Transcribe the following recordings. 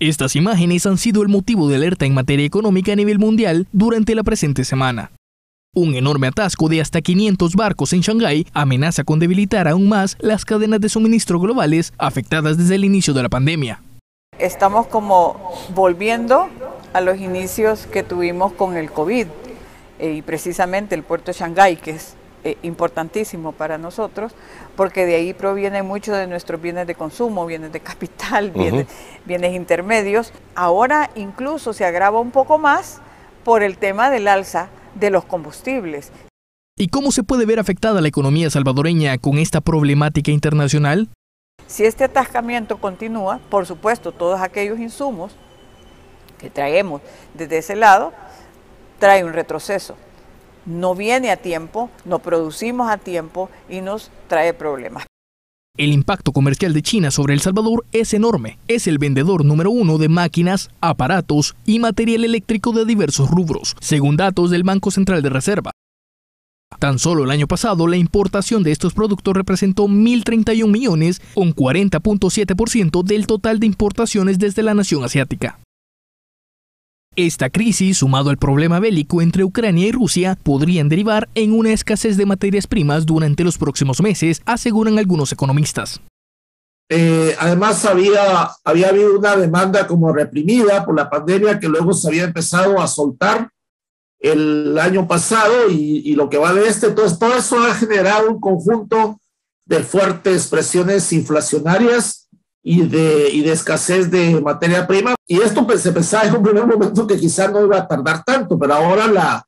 Estas imágenes han sido el motivo de alerta en materia económica a nivel mundial durante la presente semana. Un enorme atasco de hasta 500 barcos en Shanghái amenaza con debilitar aún más las cadenas de suministro globales afectadas desde el inicio de la pandemia. Estamos como volviendo a los inicios que tuvimos con el COVID eh, y precisamente el puerto de Shanghái, que es eh, importantísimo para nosotros, porque de ahí proviene mucho de nuestros bienes de consumo, bienes de capital, bienes, bienes intermedios. Ahora incluso se agrava un poco más por el tema del alza de los combustibles. ¿Y cómo se puede ver afectada la economía salvadoreña con esta problemática internacional? Si este atascamiento continúa, por supuesto, todos aquellos insumos que traemos desde ese lado, trae un retroceso no viene a tiempo, no producimos a tiempo y nos trae problemas. El impacto comercial de China sobre El Salvador es enorme. Es el vendedor número uno de máquinas, aparatos y material eléctrico de diversos rubros, según datos del Banco Central de Reserva. Tan solo el año pasado, la importación de estos productos representó 1.031 millones, un 40.7% del total de importaciones desde la nación asiática. Esta crisis, sumado al problema bélico entre Ucrania y Rusia, podrían derivar en una escasez de materias primas durante los próximos meses, aseguran algunos economistas. Eh, además, había, había habido una demanda como reprimida por la pandemia que luego se había empezado a soltar el año pasado y, lo que va de este. Entonces, todo eso ha generado un conjunto de fuertes presiones inflacionarias y de, y de escasez de materia prima. Y esto pues, se pensaba en un primer momento que quizás no iba a tardar tanto, pero ahora la,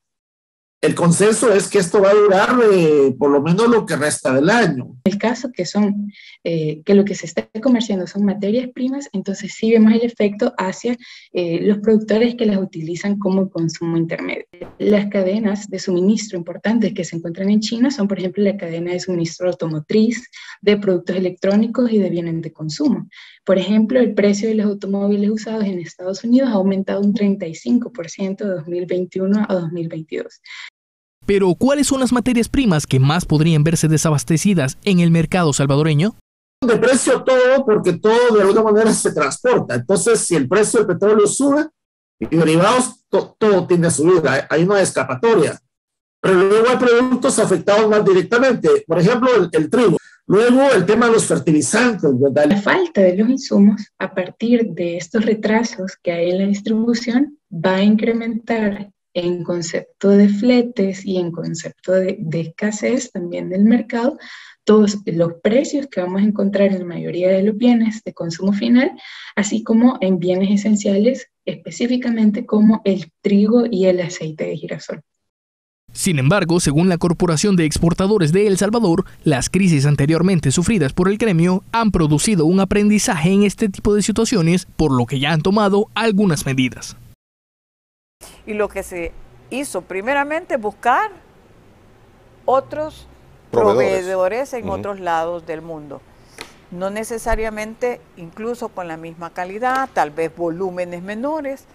el consenso es que esto va a durar eh, por lo menos lo que resta del año. El caso que son, eh, que lo que se está comerciando son materias primas, entonces sí vemos el efecto hacia eh, los productores que las utilizan como consumo intermedio. Las cadenas de suministro importantes que se encuentran en China son, por ejemplo, la cadena de suministro automotriz, de productos electrónicos y de bienes de consumo. Por ejemplo, el precio de los automóviles usados en Estados Unidos ha aumentado un 35% de 2021 a 2022. Pero, ¿cuáles son las materias primas que más podrían verse desabastecidas en el mercado salvadoreño? De precio todo, porque todo de alguna manera se transporta. Entonces, si el precio del petróleo sube y derivados, todo tiende a subir. Hay una escapatoria. Pero luego hay productos afectados más directamente. Por ejemplo, el, trigo. Luego el tema de los fertilizantes, La falta de los insumos a partir de estos retrasos que hay en la distribución va a incrementar en concepto de fletes y en concepto de, escasez también del mercado, todos los precios que vamos a encontrar en la mayoría de los bienes de consumo final, así como en bienes esenciales, específicamente como el trigo y el aceite de girasol. Sin embargo, según la Corporación de Exportadores de El Salvador, las crisis anteriormente sufridas por el gremio han producido un aprendizaje en este tipo de situaciones, por lo que ya han tomado algunas medidas. Y lo que se hizo primeramente buscar otros proveedores, en otros lados del mundo. No necesariamente incluso con la misma calidad, tal vez volúmenes menores,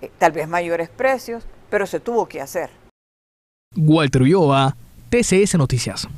eh, tal vez mayores precios, pero se tuvo que hacer. Walter Ulloa, TCS Noticias.